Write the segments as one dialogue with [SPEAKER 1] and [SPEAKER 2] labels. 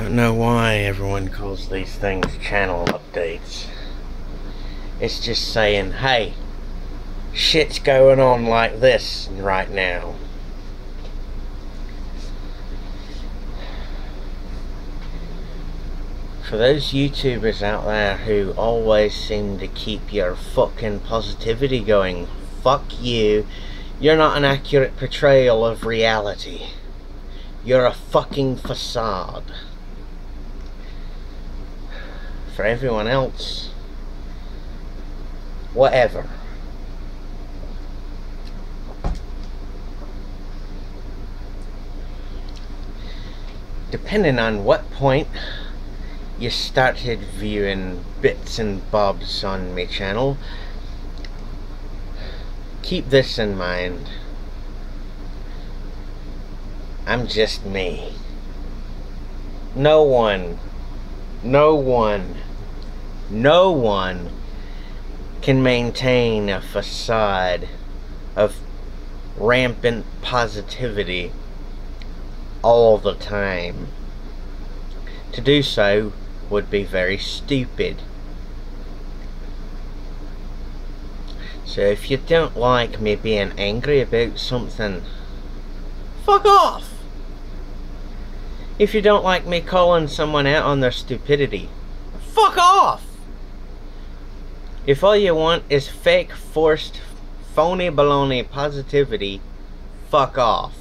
[SPEAKER 1] I don't know why everyone calls these things channel updates. It's just saying, hey, shit's going on like this right now. For those YouTubers out there who always seem to keep your fucking positivity going, fuck you. You're not an accurate portrayal of reality. You're a fucking facade. For everyone else, whatever. Depending on what point you started viewing bits and bobs on my channel, keep this in mind. I'm just me. No one, no one, no one can maintain a facade of rampant positivity all the time. To do so would be very stupid. So if you don't like me being angry about something, fuck off! If you don't like me calling someone out on their stupidity, fuck off! If all you want is fake, forced, phony baloney positivity, fuck off.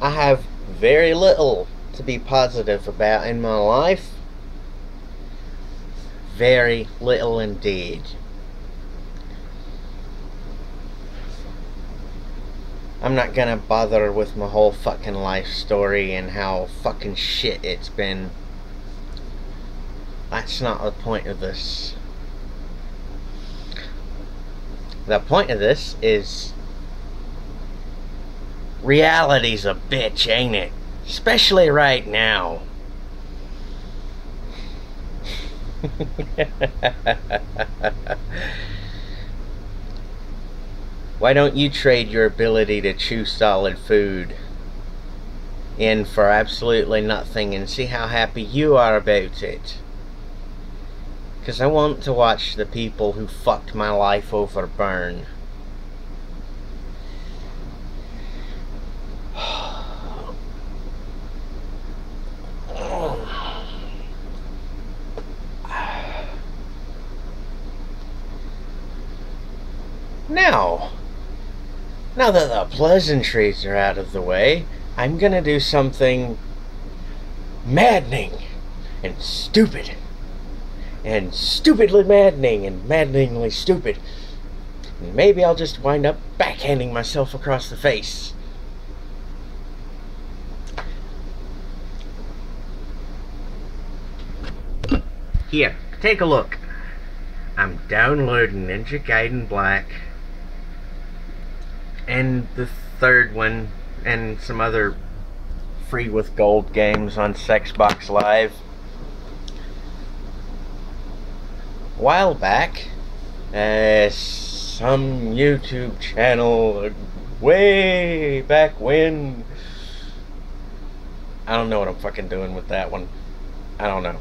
[SPEAKER 1] I have very little to be positive about in my life. Very little indeed. I'm not gonna bother with my whole fucking life story and how fucking shit it's been. That's not the point of this. The point of this is reality's a bitch, ain't it? Especially right now. Why don't you trade your ability to chew solid food in for absolutely nothing and see how happy you are about it? Because I want to watch the people who fucked my life over burn. Now, now that the pleasantries are out of the way, I'm gonna do something maddening and stupid. And stupidly maddening and maddeningly stupid. And maybe I'll just wind up backhanding myself across the face. Here, take a look. I'm downloading Ninja Gaiden Black and the third one and some other free with gold games on Sexbox Live. A while back, uh, some YouTube channel way back when. I don't know what I'm fucking doing with that one. I don't know.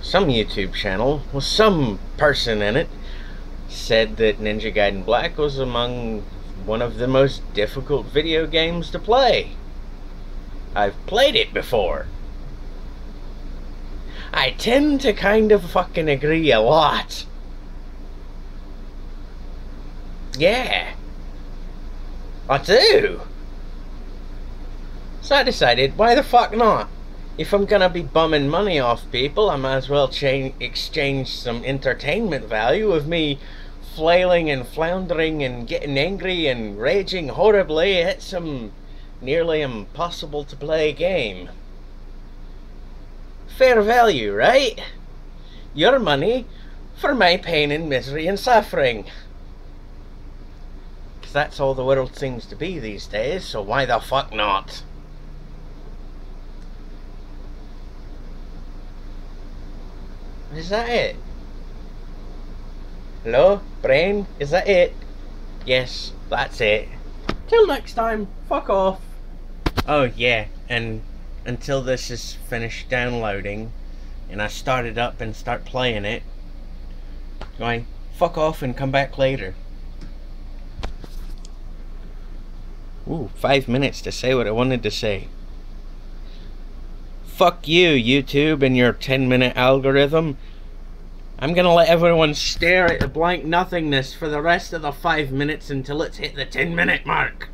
[SPEAKER 1] Some YouTube channel with some person in it said that Ninja Gaiden Black was among one of the most difficult video games to play. I've played it before. I tend to kind of fucking agree a lot. Yeah. I do. So I decided, why the fuck not? If I'm gonna be bumming money off people, I might as well exchange some entertainment value of me flailing and floundering and getting angry and raging horribly at some nearly impossible to play game. Fair value, right? Your money for my pain and misery and suffering. Because that's all the world seems to be these days, so why the fuck not? Is that it? Hello? Brain? Is that it? Yes, that's it.
[SPEAKER 2] Till next time, fuck off.
[SPEAKER 1] Oh yeah, and until this is finished downloading and I start it up and start playing it, going fuck off and come back later. Ooh, five minutes to say what I wanted to say. Fuck you, YouTube, and your 10 minute algorithm. I'm gonna let everyone stare at the blank nothingness for the rest of the five minutes until it's hit the 10 minute mark.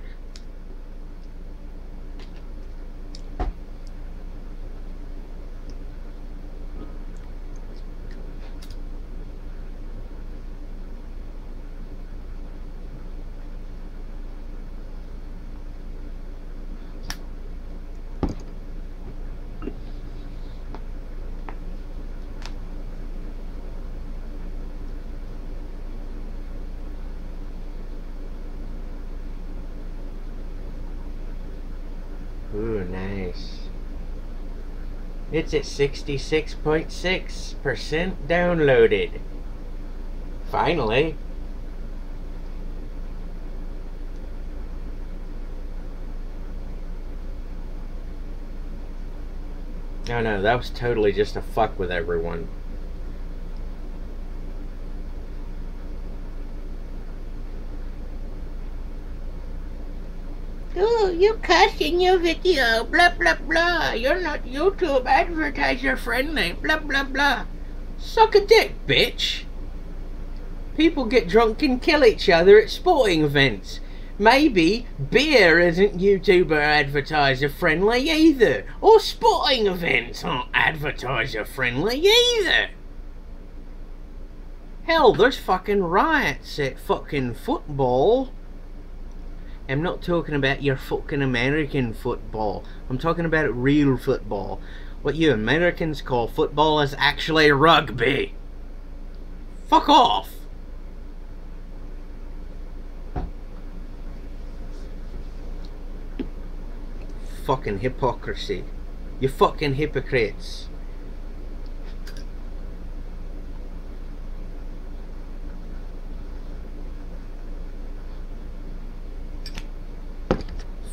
[SPEAKER 1] Ooh, nice. It's at 66.6% downloaded. Finally. No, no, that was totally just a fuck with everyone.
[SPEAKER 3] Oh, you cuss in your video, blah blah blah. You're not YouTube advertiser friendly, blah blah blah.
[SPEAKER 1] Suck a dick, bitch. People get drunk and kill each other at sporting events. Maybe beer isn't YouTuber advertiser friendly either. Or sporting events aren't advertiser friendly either. Hell, there's fucking riots at fucking football. I'm not talking about your fucking American football. I'm talking about real football. What you Americans call football is actually rugby. Fuck off! Fucking hypocrisy. You fucking hypocrites.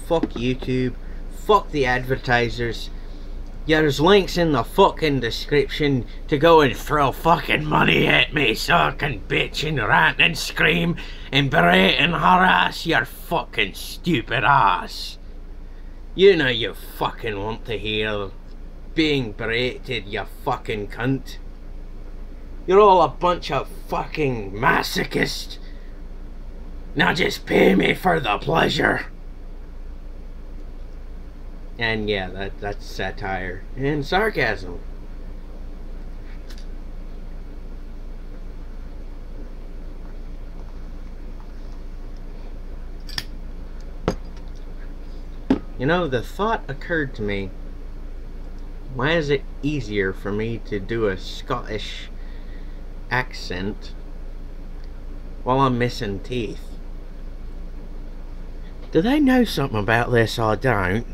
[SPEAKER 1] Fuck YouTube. Fuck the advertisers. Yeah, there's links in the fucking description to go and throw fucking money at me so I can bitch and rant and scream and berate and harass your fucking stupid ass. You know you fucking want to hear being berated, you fucking cunt. You're all a bunch of fucking masochists. Now just pay me for the pleasure. And yeah, that that's satire and sarcasm. You know, the thought occurred to me, why is it easier for me to do a Scottish accent while I'm missing teeth? Do they know something about this I don't?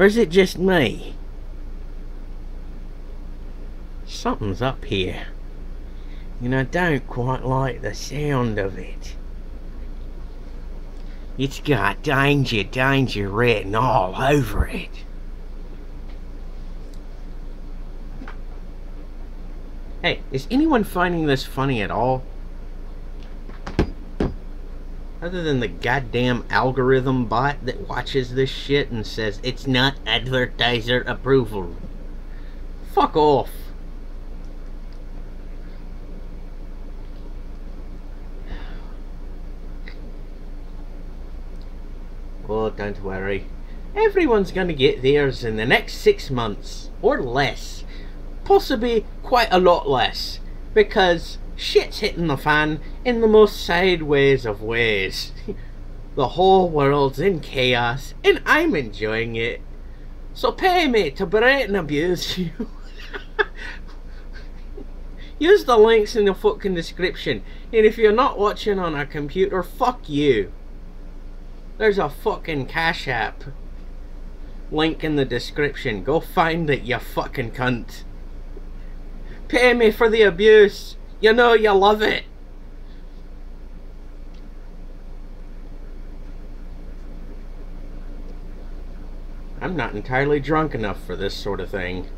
[SPEAKER 1] Or is it just me? Something's up here. And I don't quite like the sound of it. It's got danger, danger written all over it. Hey, is anyone finding this funny at all? Than the goddamn algorithm bot that watches this shit and says it's not advertiser approval. Fuck off. Oh, don't worry. Everyone's gonna get theirs in the next six months. Or less. Possibly quite a lot less. Because shit's hitting the fan in the most sideways of ways. the whole world's in chaos, and I'm enjoying it. So pay me to berate and abuse you. Use the links in the fucking description. And if you're not watching on a computer, fuck you. There's a fucking Cash App link in the description. Go find it, you fucking cunt. Pay me for the abuse. You know you love it.
[SPEAKER 2] I'm not entirely drunk enough for this sort of thing.